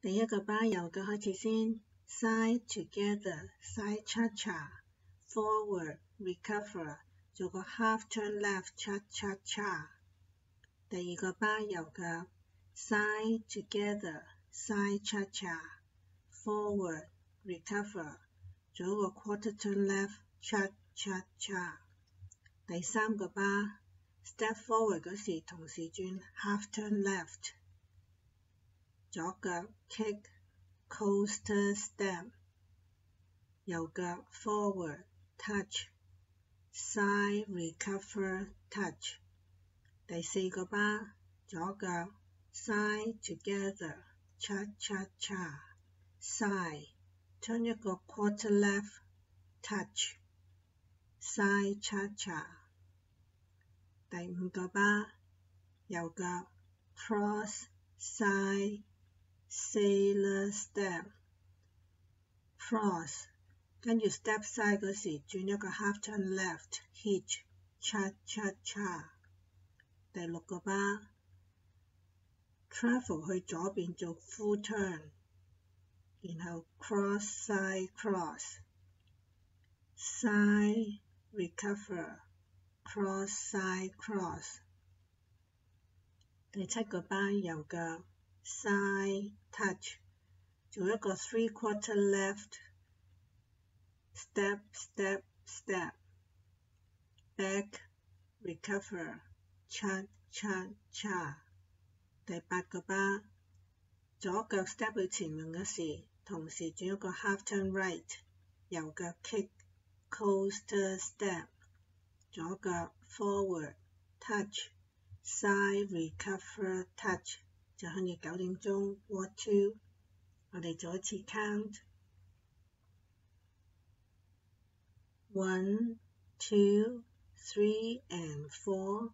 第一个巴由脚开始先，side together side cha cha forward recover 做个 half turn left cha cha cha。第二个巴由脚 side together side cha cha forward recover 做个 quarter turn left cha cha cha。第三个巴 step forward 嗰时同时转 half turn left。 左脚 kick coaster step，右脚 forward touch side recover touch。第四个巴，左脚 side together cha cha cha side turn 一个 quarter left touch side cha cha。第五个巴，右脚 cross side。 Sailor step cross，跟住 step side 嗰时转一个 half turn left hitch cha cha cha。第六个巴 travel 去左边做 full turn，然后 cross side cross side recover cross side cross。第七个巴右脚。 side touch，做一個 three quarter left step step step back recover cha cha cha。第八個巴，左腳 step 去前面嗰時，同時轉一個 half turn right，右腳 kick coaster step，左腳 forward touch side recover touch。 就向日九点钟，What to？我哋再一次 count one, two, three and four,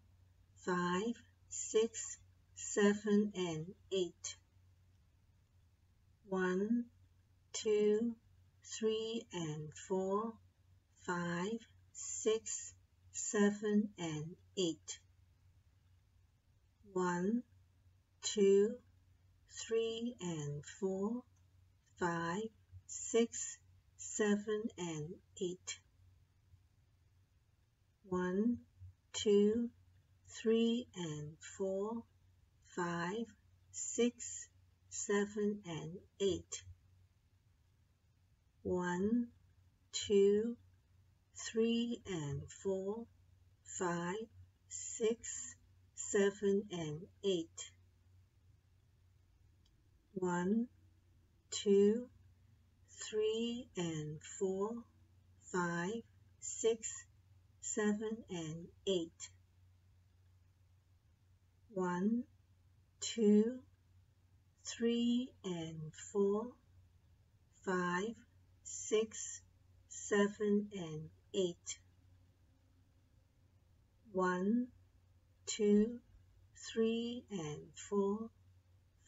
five, six, seven and eight. One, two, three and four, five, six, seven and eight. One, two, three and four, five, six, seven and eight. One, two, three and four, five, six, seven and eight. One, two, three and four, five, six, seven and eight one, two, three and four, five, six, seven and eight. One, two, three and four, five, six, seven and eight. One, two, three and four,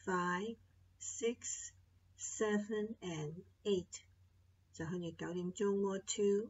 five, six, seven and eight，就向住九点钟 more two